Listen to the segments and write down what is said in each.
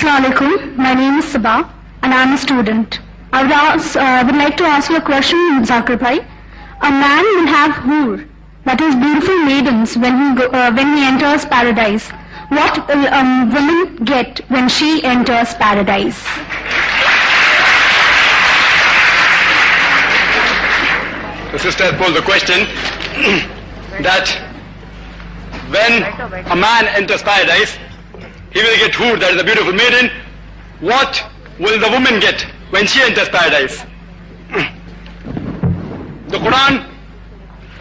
Assalamu alaikum. My name is Sabah and I am a student. I would, ask, uh, would like to ask you a question, Zakir Bhai. A man will have hur, that is beautiful maidens, when he, go, uh, when he enters paradise. What will a um, woman get when she enters paradise? The sister posed the question that when a man enters paradise, he will get hur, that is a beautiful maiden. What will the woman get when she enters paradise? The Quran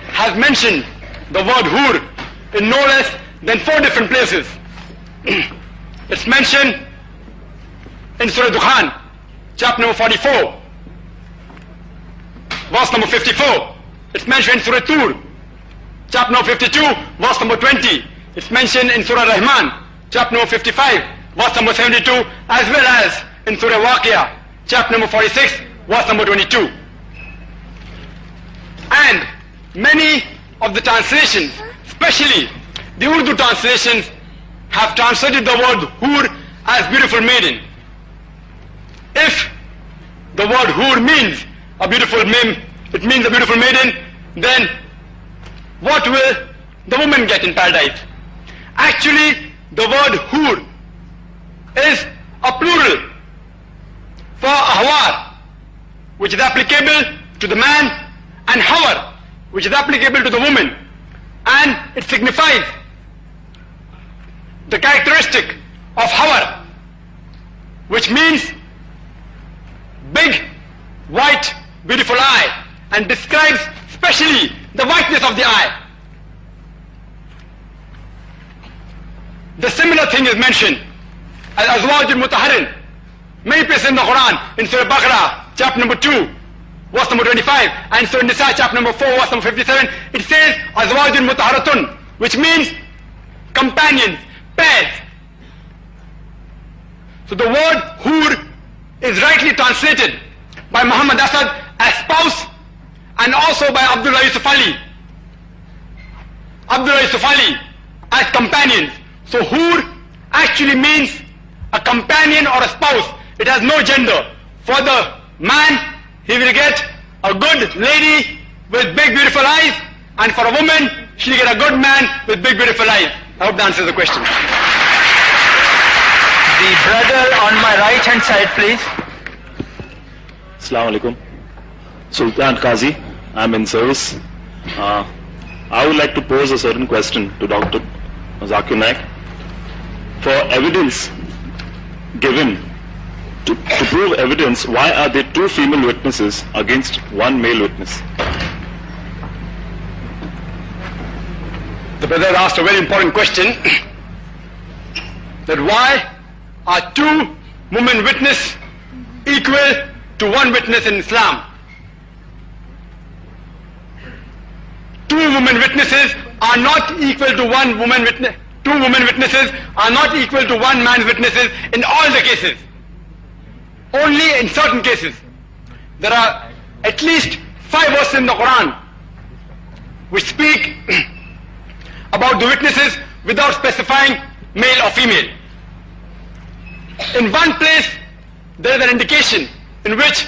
has mentioned the word hur in no less than four different places. it's mentioned in Surah Dukhan, chapter number 44, verse number 54. It's mentioned in Surah Tur, chapter number 52, verse number 20. It's mentioned in Surah Rahman, chapter number 55, verse number 72, as well as in Surah Waqiyah, chapter number 46, verse number 22. And many of the translations, especially the Urdu translations, have translated the word hur as beautiful maiden. If the word hur means a beautiful mim, it means a beautiful maiden, then what will the woman get in paradise? Actually, the word hur is a plural for ahwar, which is applicable to the man, and hawar, which is applicable to the woman. And it signifies the characteristic of hawar, which means big, white, beautiful eye, and describes specially the whiteness of the eye. The similar thing is mentioned as Azwaj al-Mutaharin. Many places in the Quran, in Surah Baqarah, chapter number 2, verse number 25, and Surah Nisa, chapter number 4, verse number 57, it says Azwaj al-Mutaharatun, which means companions, pairs. So the word hur is rightly translated by Muhammad Asad as spouse and also by Abdullah Yusuf Ali. Abdullah Yusuf Ali as companions. So hur actually means a companion or a spouse. It has no gender. For the man, he will get a good lady with big beautiful eyes and for a woman, she'll get a good man with big beautiful eyes. I hope that answers the question. The brother on my right hand side, please. Assalamu alaikum. Sultan Qazi, I'm in service. Uh, I would like to pose a certain question to Dr. Zakir Naik. For evidence given, to, to prove evidence, why are there two female witnesses against one male witness? The brother asked a very important question that why are two women witness equal to one witness in Islam? Two women witnesses are not equal to one woman witness. Two women witnesses are not equal to one man's witnesses in all the cases. Only in certain cases. There are at least five verses in the Quran which speak about the witnesses without specifying male or female. In one place, there is an indication in which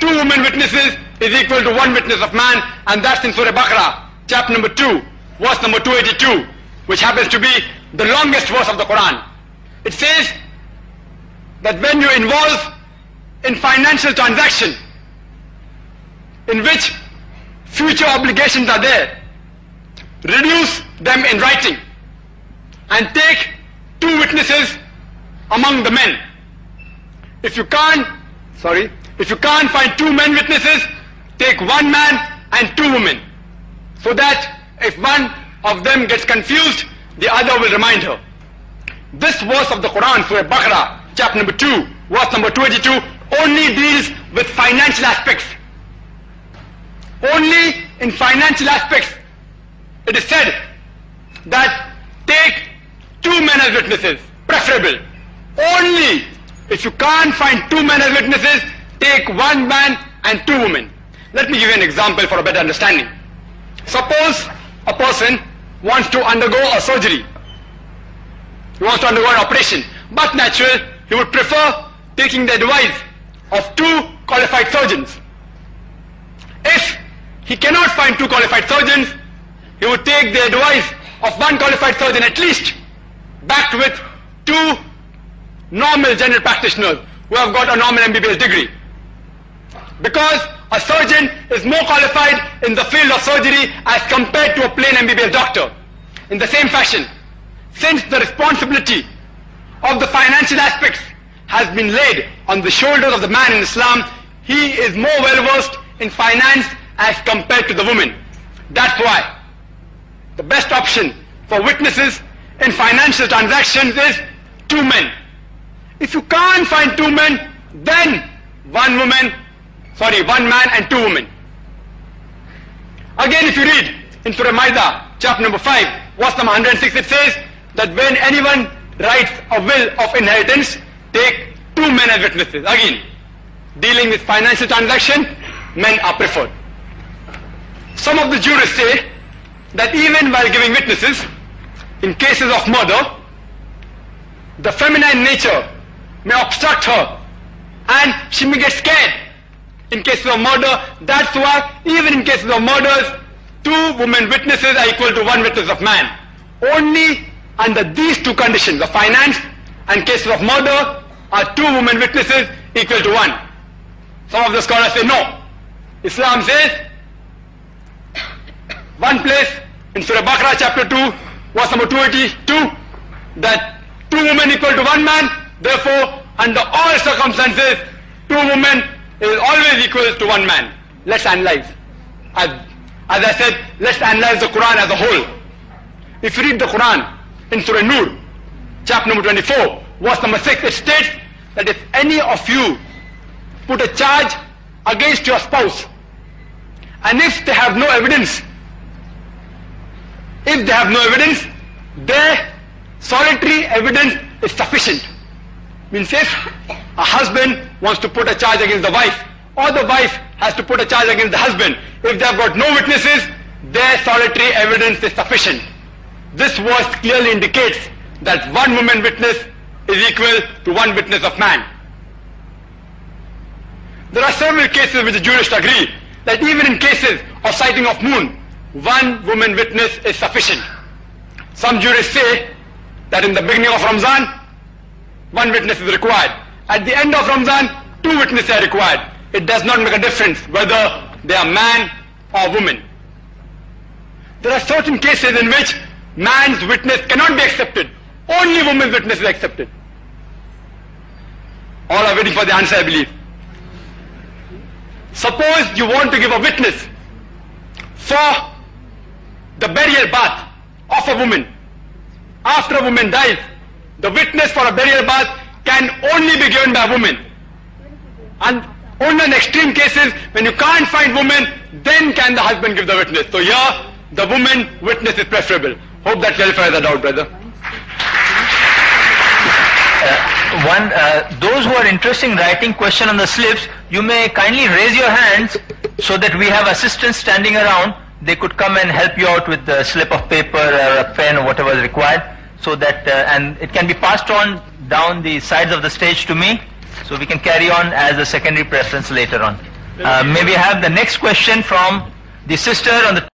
two women witnesses is equal to one witness of man, and that's in Surah Baqarah, chapter number 2, verse number 282, which happens to be the longest verse of the Quran. It says that when you involve in financial transaction in which future obligations are there, reduce them in writing and take two witnesses among the men. If you can't, sorry, if you can't find two men witnesses, take one man and two women. So that if one of them gets confused, the other will remind her. This verse of the Quran, Surah Baqarah, chapter number 2, verse number 22, only deals with financial aspects. Only in financial aspects. It is said that take two men as witnesses, preferable. Only if you can't find two men as witnesses, take one man and two women. Let me give you an example for a better understanding. Suppose a person wants to undergo a surgery. He wants to undergo an operation. But natural, he would prefer taking the advice of two qualified surgeons. If he cannot find two qualified surgeons, he would take the advice of one qualified surgeon at least, backed with two normal general practitioners who have got a normal MBBS degree. Because a surgeon is more qualified in the field of surgery as compared to a plain MBBS doctor. In the same fashion, since the responsibility of the financial aspects has been laid on the shoulders of the man in Islam, he is more well versed in finance as compared to the woman. That's why the best option for witnesses in financial transactions is two men. If you can't find two men, then one woman, sorry, one man and two women. Again, if you read in Surah Maida, chapter number 5, verse number 106, it says that when anyone writes a will of inheritance, take two men as witnesses. Again, dealing with financial transaction, men are preferred. Some of the jurists say that even while giving witnesses, in cases of murder, the feminine nature may obstruct her and she may get scared in cases of murder. That's why even in cases of murders, two women witnesses are equal to one witness of man. Only under these two conditions, of finance and cases of murder, are two women witnesses equal to one. Some of the scholars say no. Islam says one place in Surah Baqarah chapter 2, verse number 282, that two women equal to one man, therefore under all circumstances, two women is always equal to one man. Let's analyze. As, as I said, let's analyze the Quran as a whole. If you read the Quran in Surah Nur, chapter number 24, verse number 6, it states that if any of you put a charge against your spouse, and if they have no evidence, if they have no evidence, their solitary evidence is sufficient. Means if a husband wants to put a charge against the wife, or the wife has to put a charge against the husband, if they have got no witnesses, their solitary evidence is sufficient. This verse clearly indicates that one woman witness is equal to one witness of man. There are several cases which the jurists agree that even in cases of sighting of moon, one woman witness is sufficient. Some jurists say that in the beginning of Ramzan, one witness is required. At the end of Ramzan, two witnesses are required. It does not make a difference whether they are man or woman. There are certain cases in which man's witness cannot be accepted. Only woman's witness is accepted. All are waiting for the answer, I believe. Suppose you want to give a witness for the burial bath of a woman. After a woman dies, the witness for a burial bath can only be given by a woman. And only in extreme cases, when you can't find women, then can the husband give the witness. So here, the woman witness is preferable. Hope that clarifies the doubt, brother. Uh, one, uh, those who are interested in writing question on the slips, you may kindly raise your hands so that we have assistants standing around. They could come and help you out with the slip of paper or a pen or whatever is required. So that, uh, and it can be passed on down the sides of the stage to me. So we can carry on as a secondary preference later on. Uh, may we have the next question from the sister on the